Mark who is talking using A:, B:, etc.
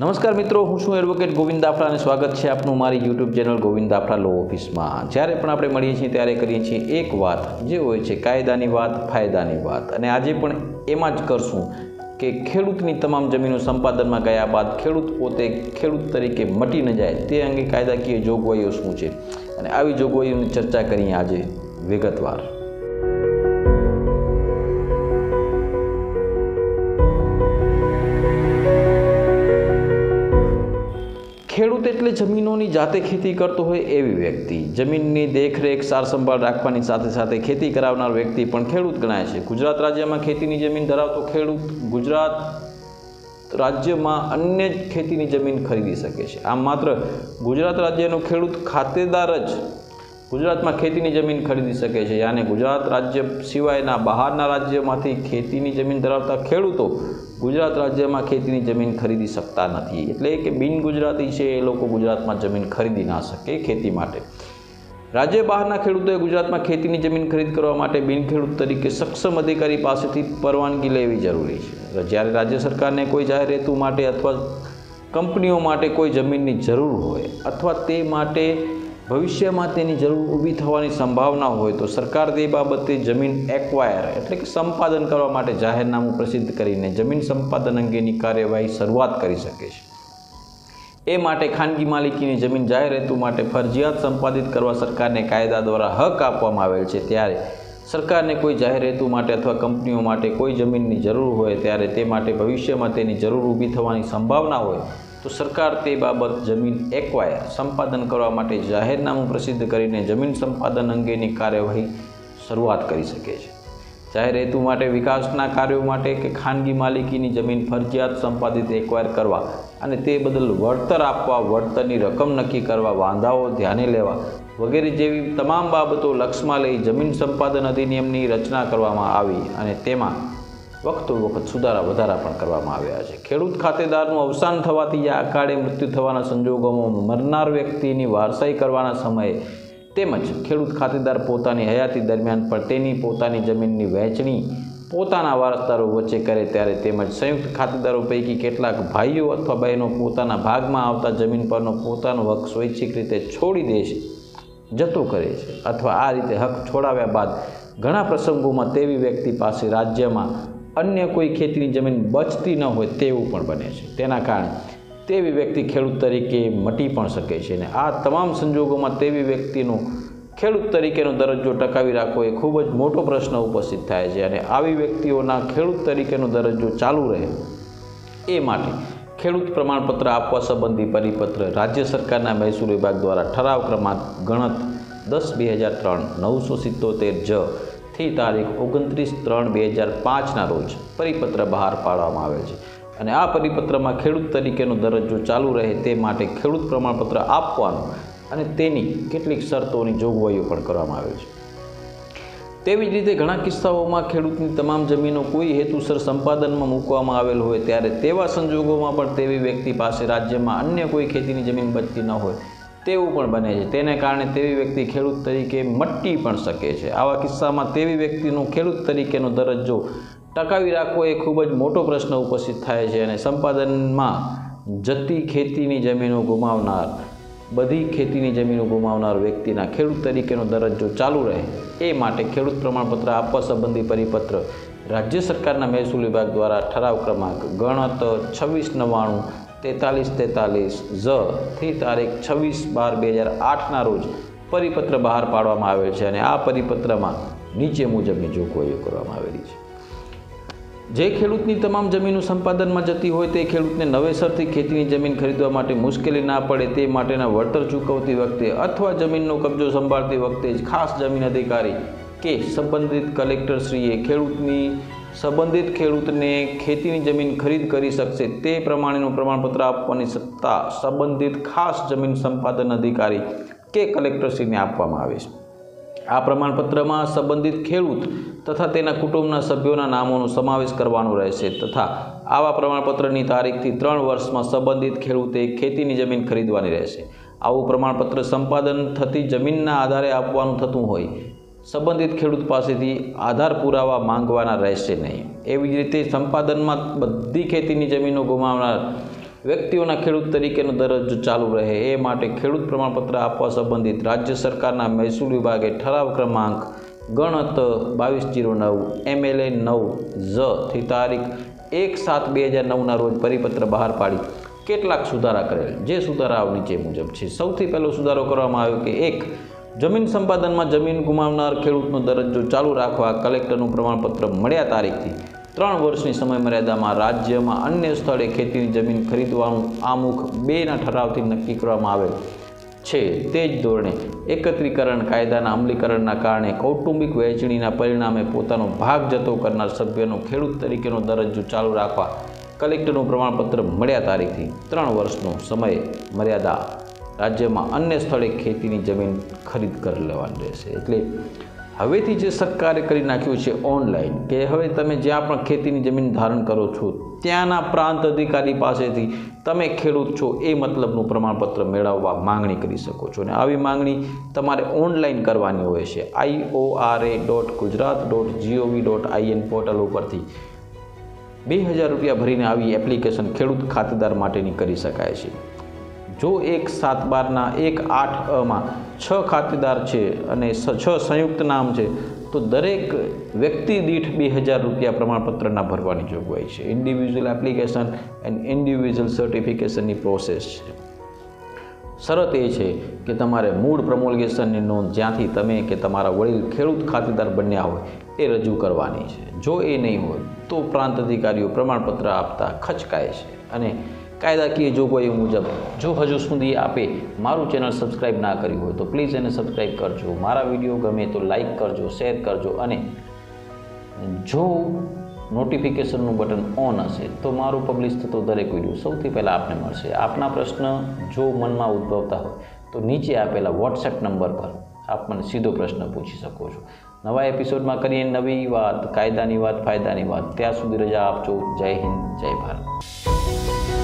A: નમસ્કાર મિત્રો, હું છું એડવોકેટ ગોવિંદ દાફડા અને સ્વાગત છે આપનું મારી YouTube channel Govind Dafda law ઓફિસમાં જ્યારે પણ આપણે મળીએ છીએ ત્યારે કરીએ છીએ એક વાત, જે હોય છે કાયદાની વાત, ફાયદાની વાત. અને આજે પણ એમાં જ કરશું કે ખેડૂતની તમામ જમીનો સંપાદનમાં ગયા બાદ ખેડૂત પોતે ખેડૂત તરીકે મટી ન જાય, તે અંગે કાયદાકીય જોગવાઈઓ શું છે? અને આવી જોગવાઈઓની ચર્ચા કરીએ આજે વિગતવાર. ખેડૂત એટલે જમીનોની જાતે ખેતી કરતો હોય એવી વ્યક્તિ. જમીનની દેખરેખ સાર સંભાળ રાખવાની સાથે સાથે ખેતી કરાવનાર વ્યક્તિ પણ ખેડૂત ગણાય છે. ગુજરાત રાજ્યમાં ખેતીની જમીન ધરાવતો ખેડૂત ગુજરાત રાજ્યમાં અન્ય જ ખેતીની જમીન ખરીદી શકે છે. આમ માત્ર ગુજરાત રાજ્યનો ખેડૂત ખાતેદાર જ ગુજરાતમાં ખેતીની જમીન ખરીદી શકે છે. યાને ગુજરાત રાજ્ય સિવાયના બહારના રાજ્યમાંથી ખેતીની જમીન ધરાવતા ખેડૂતો ગુજરાત રાજ્યમાં ખેતીની જમીન ખરીદી શકતા નથી. એટલે કે બિન ગુજરાતી છે એ લોકો ગુજરાતમાં જમીન ખરીદી ના શકે ખેતી માટે. રાજ્ય બહારના ખેડૂતોએ ગુજરાતમાં ખેતીની જમીન ખરીદ કરવા માટે બિન ખેડૂત તરીકે સક્ષમ અધિકારી પાસેથી પરવાનગી લેવી જરૂરી છે. જ્યારે રાજ્ય સરકારને કોઈ જાહેર હેતુ માટે અથવા કંપનીઓ માટે કોઈ જમીનની જરૂર હોય અથવા તે માટે ભવિષ્યમાં તેની જરૂર ઊભી થવાની સંભાવના હોય તો સરકાર તે બાબતે જમીન એક્વાયર એટલે કે સંપાદન કરવા માટે જાહેરનામું પ્રસિદ્ધ કરીને જમીન સંપાદન અંગેની કાર્યવાહી શરૂઆત કરી શકે છે. એ માટે ખાનગી માલિકીની જમીન જાહેર હેતુ માટે ફરજિયાત સંપાદિત કરવા સરકારને કાયદા દ્વારા હક આપવામાં આવેલ છે. ત્યારે સરકારને કોઈ જાહેર હેતુ માટે અથવા કંપનીઓ માટે કોઈ જમીનની જરૂર હોય ત્યારે તે માટે ભવિષ્યમાં તેની જરૂર ઊભી થવાની સંભાવના હોય તો સરકાર તે બાબત જમીન એક્વાયર સંપાદન કરવા માટે જાહેરનામું પ્રસિદ્ધ કરીને જમીન સંપાદન અંગેની કાર્યવાહી શરૂઆત કરી શકે છે. જાહેર હેતુ માટે, વિકાસના કાર્યો માટે કે ખાનગી માલિકીની જમીન ફરજિયાત સંપાદિત એક્વાયર કરવા અને તે બદલ વળતર આપવા, વળતરની રકમ નક્કી કરવા, વાંધાઓ ધ્યાને લેવા વગેરે જેવી તમામ બાબતો લક્ષમાં લઈ જમીન સંપાદન અધિનિયમની રચના કરવામાં આવી અને તેમાં વખતો વખત સુધારા વધારા પણ કરવામાં આવ્યા છે. ખેડૂત ખાતેદારનું અવસાન થવાથી યા અકાળે મૃત્યુ થવાના સંજોગોમાં મરનાર વ્યક્તિની વારસાઈ કરવાના સમયે તેમજ ખેડૂત ખાતેદાર પોતાની હયાતી દરમિયાન પણ તેની પોતાની જમીનની વહેંચણી પોતાના વારસદારો વચ્ચે કરે ત્યારે તેમજ સંયુક્ત ખાતેદારો પૈકી કેટલાક ભાઈઓ અથવા બહેનો પોતાના ભાગમાં આવતા જમીન પરનો પોતાનો હક સ્વૈચ્છિક રીતે છોડી દે છે, જતો કરે છે અથવા આ રીતે હક છોડાવ્યા બાદ ઘણા પ્રસંગોમાં તેવી વ્યક્તિ પાસે રાજ્યમાં અન્ય કોઈ ખેતીની જમીન બચતી ન હોય તેવું પણ બને છે. તેના કારણે તેવી વ્યક્તિ ખેડૂત તરીકે મટી પણ શકે છે અને આ તમામ સંજોગોમાં તેવી વ્યક્તિનો ખેડૂત તરીકેનો દરજ્જો ટકાવી રાખવો એ ખૂબ જ મોટો પ્રશ્ન ઉપસ્થિત થાય છે અને આવી વ્યક્તિઓના ખેડૂત તરીકેનો દરજ્જો ચાલુ રહે એ માટે ખેડૂત પ્રમાણપત્ર આપવા સંબંધી પરિપત્ર રાજ્ય સરકારના મહેસૂલ વિભાગ દ્વારા ઠરાવ ક્રમાંક ગણત દસ બે હજાર ત્રણ નવસો સિત્તોતેર જ થી તારીખ ઓગણત્રીસ ત્રણ બે હજાર પાંચના રોજ પરિપત્ર બહાર પાડવામાં આવેલ છે. અને આ પરિપત્રમાં ખેડૂત તરીકેનો દરજ્જો ચાલુ રહે તે માટે ખેડૂત પ્રમાણપત્ર આપવાનું અને તેની કેટલીક શરતોની જોગવાઈઓ પણ કરવામાં આવેલ છે. તેવી જ રીતે ઘણા કિસ્સાઓમાં ખેડૂતની તમામ જમીનો કોઈ હેતુસર સંપાદનમાં મૂકવામાં આવેલ હોય ત્યારે તેવા સંજોગોમાં પણ તેવી વ્યક્તિ પાસે રાજ્યમાં અન્ય કોઈ ખેતીની જમીન બચતી ન હોય તેવું પણ બને છે. તેને કારણે તેવી વ્યક્તિ ખેડૂત તરીકે મટી પણ શકે છે. આવા કિસ્સામાં તેવી વ્યક્તિનું ખેડૂત તરીકેનો દરજ્જો ટકાવી રાખવો એ ખૂબ જ મોટો પ્રશ્ન ઉપસ્થિત થાય છે અને સંપાદનમાં જતી ખેતીની જમીનો ગુમાવનાર, બધી ખેતીની જમીનો ગુમાવનાર વ્યક્તિના ખેડૂત તરીકેનો દરજ્જો ચાલુ રહે એ માટે ખેડૂત પ્રમાણપત્ર આપવા સંબંધી પરિપત્ર રાજ્ય સરકારના મહેસૂલ વિભાગ દ્વારા ઠરાવ ક્રમાંક ગણત છવ્વીસ નવ્વાણું તેતાલીસ તેતાલીસ ઝ થી તારીખ છવ્વીસ બાર બે હજાર આઠના રોજ પરિપત્ર બહાર પાડવામાં આવેલ છે અને આ પરિપત્રમાં નીચે મુજબની જોગવાઈઓ કરવામાં આવેલી છે. જે ખેડૂતની તમામ જમીનનું સંપાદનમાં જતી હોય તે ખેડૂતને નવેસરથી ખેતીની જમીન ખરીદવા માટે મુશ્કેલી ના પડે તે માટેના વળતર ચૂકવતી વખતે અથવા જમીનનો કબજો સંભાળતી વખતે જ ખાસ જમીન અધિકારી કે સંબંધિત કલેક્ટરશ્રીએ ખેડૂતની સંબંધિત ખેડૂતને ખેતીની જમીન ખરીદ કરી શકશે. તે પ્રમાણેનું પ્રમાણપત્ર આપવાની સત્તા સંબંધિત ખાસ જમીન સંપાદન અધિકારી કે કલેક્ટરશ્રીને આપવામાં આવે છે. આ પ્રમાણપત્રમાં સંબંધિત ખેડૂત તથા તેના કુટુંબના સભ્યોના નામોનો સમાવેશ કરવાનો રહેશે તથા આવા પ્રમાણપત્રની તારીખથી ત્રણ વર્ષમાં સંબંધિત ખેડૂતે ખેતીની જમીન ખરીદવાની રહેશે. આવું પ્રમાણપત્ર સંપાદન થતી જમીનના આધારે આપવાનું થતું હોય. સંબંધિત ખેડૂત પાસેથી આધાર પુરાવા માંગવાના રહેશે નહીં. એવી જ રીતે સંપાદનમાં બધી ખેતીની જમીનો ગુમાવનાર વ્યક્તિઓના ખેડૂત તરીકેનો દરજ્જો ચાલુ રહે. એ માટે ખેડૂત પ્રમાણપત્ર આપવા સંબંધિત રાજ્ય સરકારના મહેસૂલ વિભાગે ઠરાવ ક્રમાંક ગણત બાવીસ જીરો નવ, એમએલએ નવ ઝથી તારીખ એક સાત બે હજાર નવના રોજ પરિપત્ર બહાર પાડી કેટલાક સુધારા કરેલ. જે સુધારાઓ નીચે મુજબ છે. સૌથી પહેલો સુધારો કરવામાં આવ્યો કે એક જમીન સંપાદનમાં જમીન ગુમાવનાર ખેડૂતનો દરજ્જો ચાલુ રાખવા કલેક્ટરનું પ્રમાણપત્ર મળ્યા તારીખથી. ત્રણ વર્ષની સમયમર્યાદામાં રાજ્યમાં અન્ય સ્થળે ખેતીની જમીન ખરીદવાનું આમુખ બેના ઠરાવથી નક્કી કરવામાં આવેલ છે. તે જ ધોરણે એકત્રીકરણ કાયદાના અમલીકરણના કારણે કૌટુંબિક વહેંચણીના પરિણામે પોતાનો ભાગ જતો કરનાર સભ્યનો ખેડૂત તરીકેનો દરજ્જો ચાલુ રાખવા કલેક્ટરનું પ્રમાણપત્ર મળ્યા તારીખથી. ત્રણ વર્ષનો સમય મર્યાદા રાજ્યમાં અન્ય સ્થળે ખેતીની જમીન ખરીદ કરી લેવાની રહેશે. એટલે હવેથી જે સરકારે કરી નાખ્યું છે ઓનલાઈન, કે હવે તમે જ્યાં પણ ખેતીની જમીન ધારણ કરો છો, ત્યાંના પ્રાંત અધિકારી પાસેથી તમે ખેડૂત છો, એ મતલબનું પ્રમાણપત્ર મેળવવા માંગણી કરી શકો છો. અને આવી માંગણી તમારે ઓનલાઈન કરવાની હોય છે. I O R A dot Gujarat dot G O V dot I N portal ઉપરથી બે હજાર રૂપિયા ભરીને આવી એપ્લિકેશન ખેડૂત ખાતેદાર માટેની કરી શકાય છે. જો એક સાત બારના એક આઠ અમાં છ ખાતેદાર છે અને છ સંયુક્ત નામ છે, તો દરેક વ્યક્તિ દીઠ બે હજાર રૂપિયા પ્રમાણપત્રના ભરવાની જોગવાઈ છે. ઇન્ડિવિજ્યુઅલ એપ્લિકેશન એન્ડ ઇન્ડિવિજ્યુઅલ સર્ટિફિકેશનની પ્રોસેસ છે. શરત એ છે કે તમારે મૂળ પ્રમોલ્ગેશનની નોંધ જ્યાંથી તમે કે તમારા વડીલ ખેડૂત ખાતેદાર બન્યા હોય એ રજૂ કરવાની છે. જો એ નહીં હોય, તો પ્રાંત અધિકારીઓ પ્રમાણપત્ર આપતા ખચકાય છે અને કાયદાકીય જોગવાઈઓ મુજબ જો હજુ સુધી આપે મારું ચેનલ સબસ્ક્રાઇબ ના કર્યું હોય તો પ્લીઝ એને સબસ્ક્રાઈબ કરજો. મારા વીડિયો ગમે તો લાઈક કરજો, શેર કરજો અને જો નોટિફિકેશનનું બટન ઓન હશે તો મારું પબ્લિશ થતો દરેક વીડિયો સૌથી પહેલાં આપને મળશે. આપના પ્રશ્ન જો મનમાં ઉદ્ભવતા હોય તો નીચે આપેલા વોટ્સએપ નંબર પર આપ મને સીધો પ્રશ્ન પૂછી શકો છો. નવા એપિસોડમાં કરીએ નવી વાત, કાયદાની વાત, ફાયદાની વાત. ત્યાં સુધી રજા આપજો. જય હિન્દ, જય ભારત.